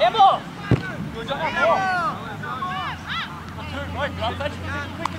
Emo! Good job, Emo! back, Lampard. Quickly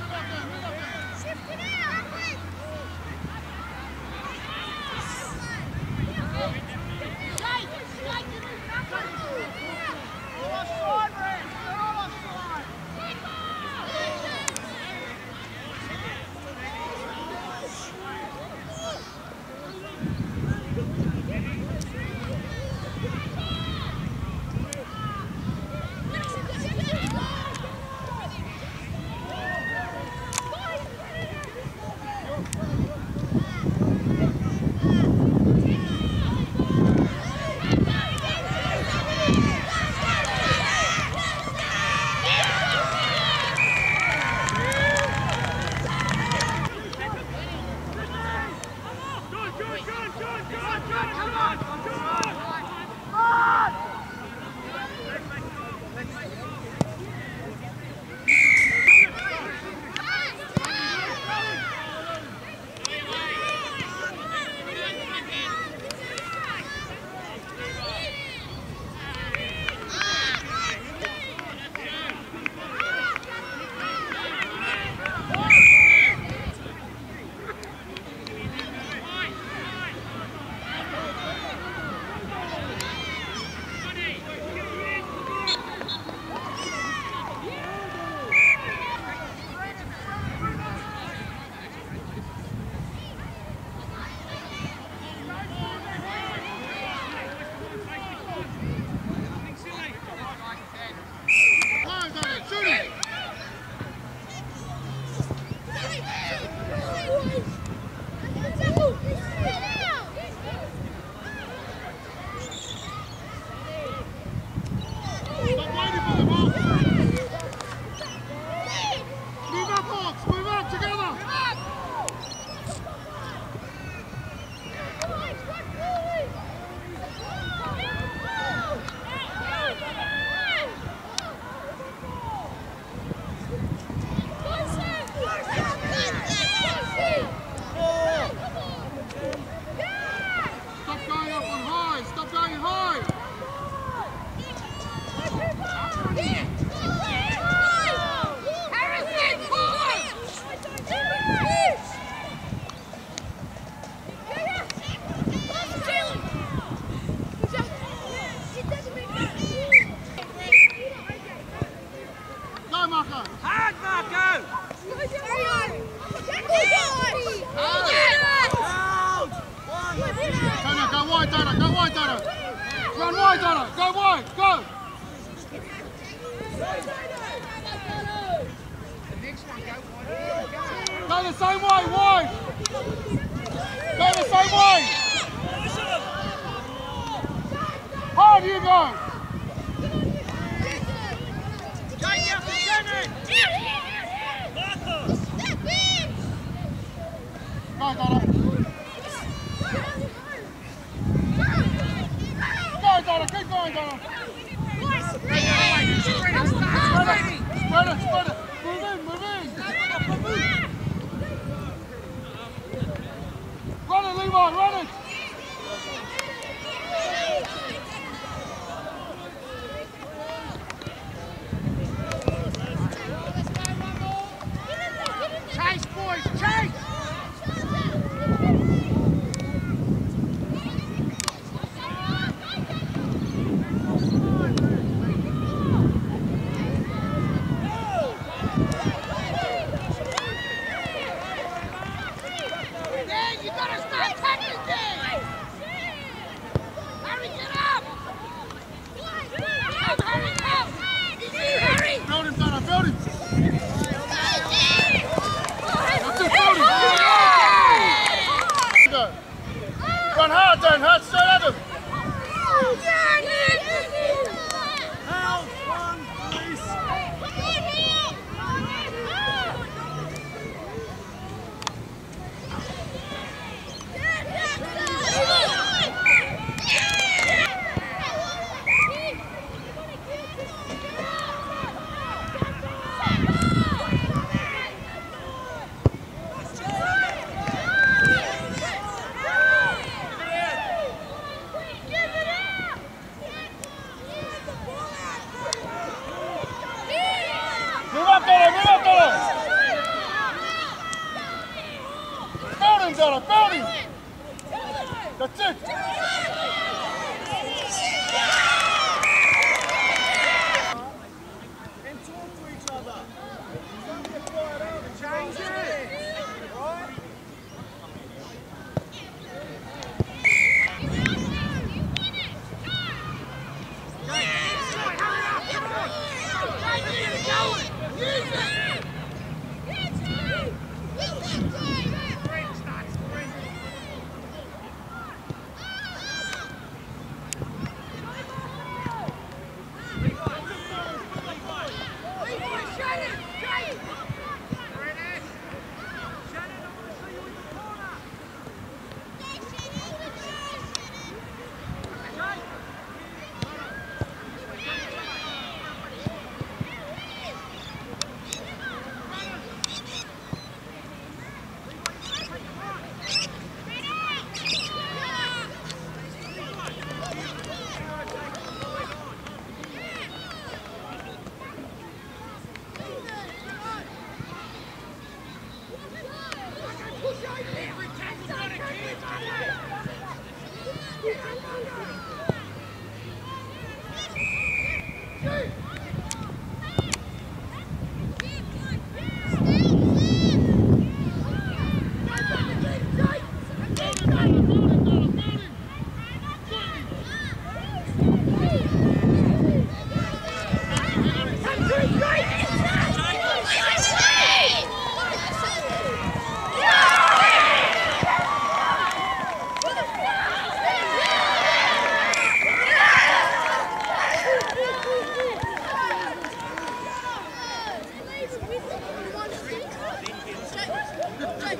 Come on, run!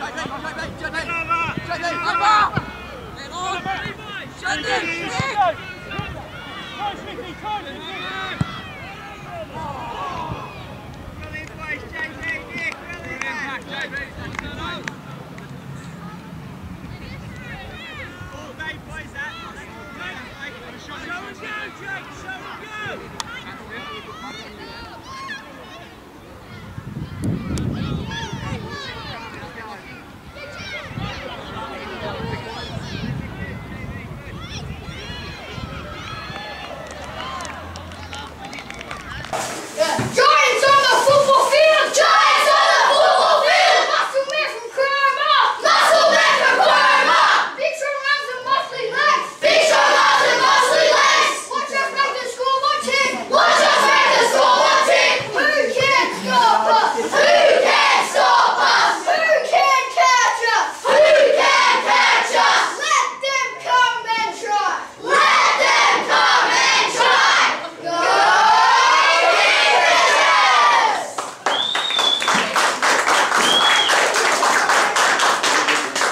Nick! Nick! Nick! Nick! Nick!